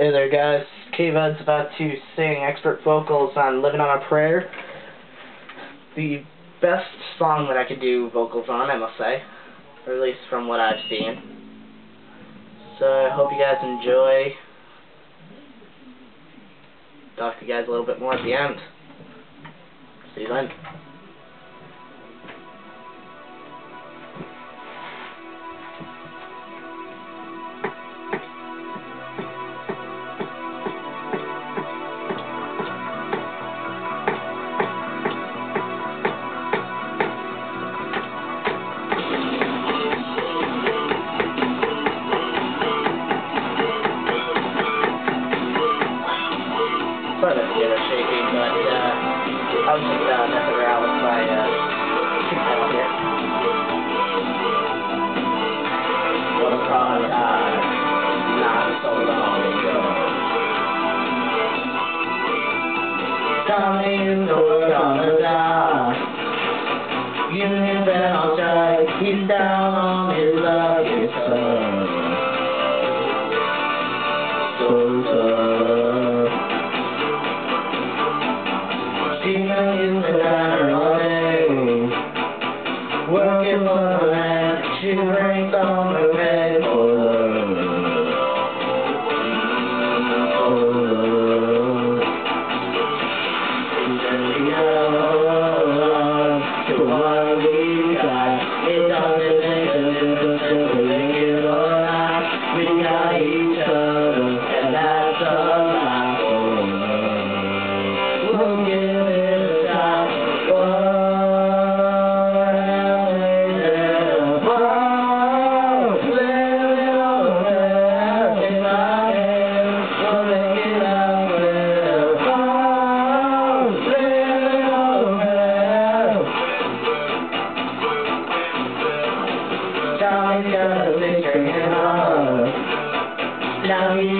Hey there guys, K-Bud's about to sing expert vocals on Living on a Prayer. The best song that I could do vocals on, I must say. Or at least from what I've seen. So I hope you guys enjoy. Talk to you guys a little bit more at the end. See you then. me you know we're gonna die. You knew that I'll die. He's down on his luck, it's tough. So tough. She knows that her money. Working for the land, she drinks on the land. Now you.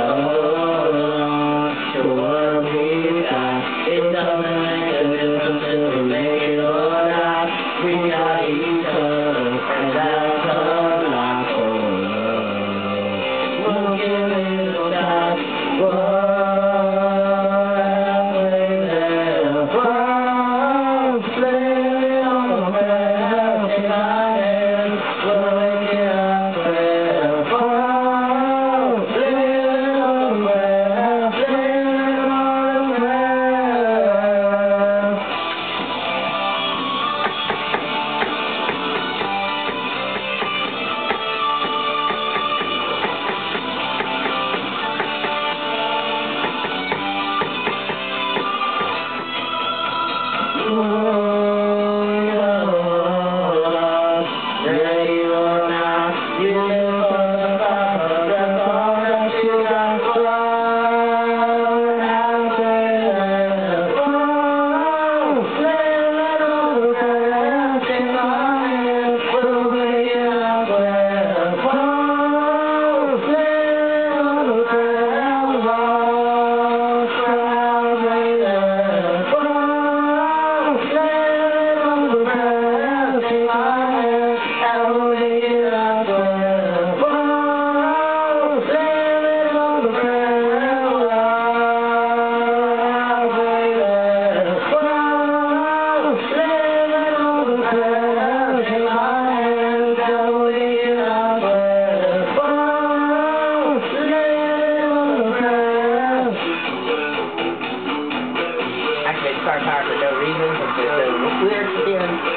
We're in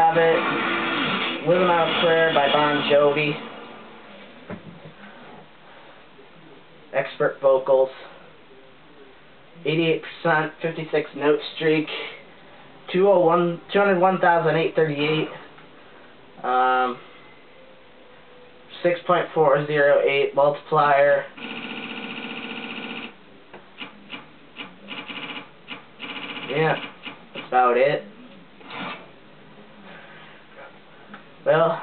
Living on a Prayer by Bon Jovi. Expert vocals. 88%, 56 note streak. 201, 201,838. Um, 6.408 multiplier. Yeah, that's about it. Well,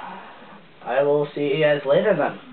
I will see you guys later then.